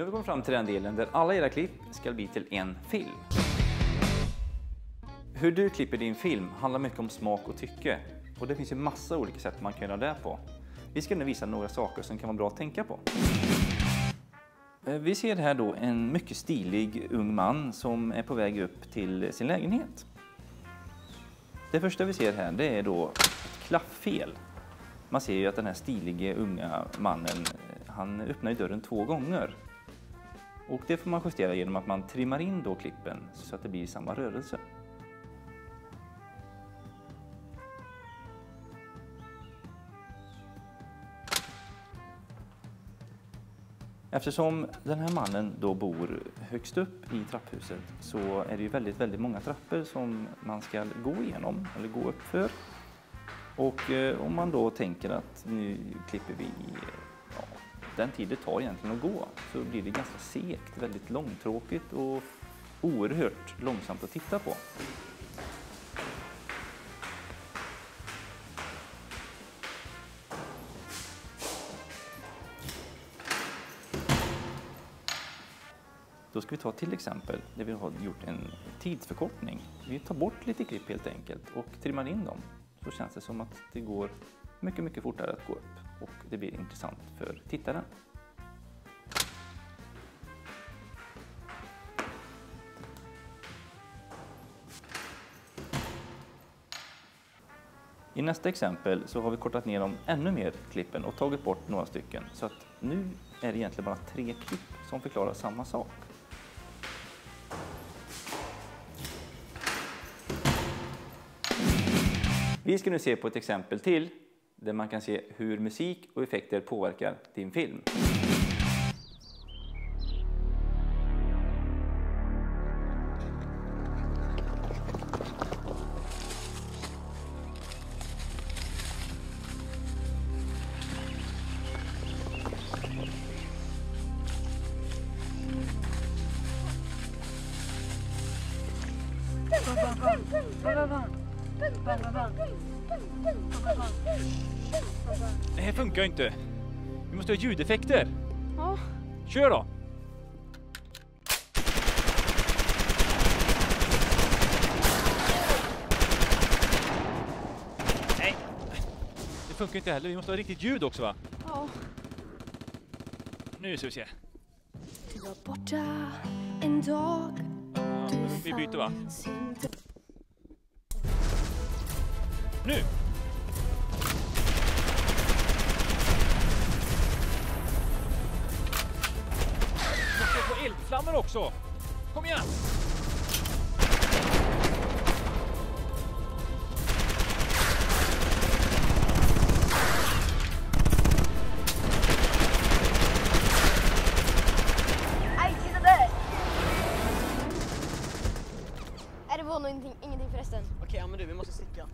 Nu har vi kommit fram till den delen där alla era klipp ska bli till en film. Hur du klipper din film handlar mycket om smak och tycke. Och det finns ju massa olika sätt man kan göra det på. Vi ska nu visa några saker som kan vara bra att tänka på. Eh, vi ser här då en mycket stilig ung man som är på väg upp till sin lägenhet. Det första vi ser här det är då ett klafffel. Man ser ju att den här stilige unga mannen, eh, han öppnar ju dörren två gånger. Och det får man justera genom att man trimmar in då klippen så att det blir samma rörelse. Eftersom den här mannen då bor högst upp i trapphuset så är det ju väldigt, väldigt många trappor som man ska gå igenom eller gå upp för. Och eh, om man då tänker att nu klipper vi ja, den tid det tar egentligen att gå så blir det ganska segt, väldigt långtråkigt och oerhört långsamt att titta på. Då ska vi ta till exempel där vi har gjort en tidsförkortning. Vi tar bort lite klipp helt enkelt och trimmar in dem. Så känns det som att det går mycket, mycket fortare att gå upp och det blir intressant för tittaren. I nästa exempel så har vi kortat ner dem ännu mer klippen och tagit bort några stycken. Så att nu är det egentligen bara tre klipp som förklarar samma sak. Vi ska nu se på ett exempel till där man kan se hur musik och effekter påverkar din film. Det här funkar inte. Vi måste ha ljudeffekter. Ja. Kör då! Nej, det funkar inte heller. Vi måste ha riktigt ljud också va? Ja. Nu ska vi se. Du var borta en dag. Ja, vi byter va? Nu! Måste få eldflammor också! Kom igen! Det var nog ingenting, ingenting förresten. Okej, ja, men du, vi måste sticka.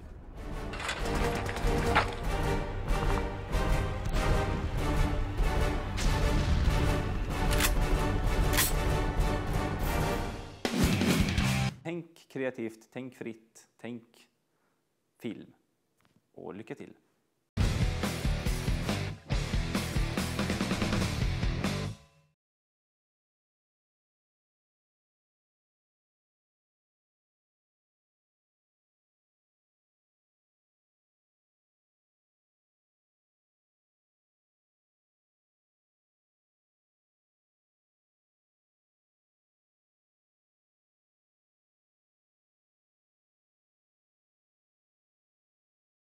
Tänk kreativt, tänk fritt, tänk film. Och lycka till!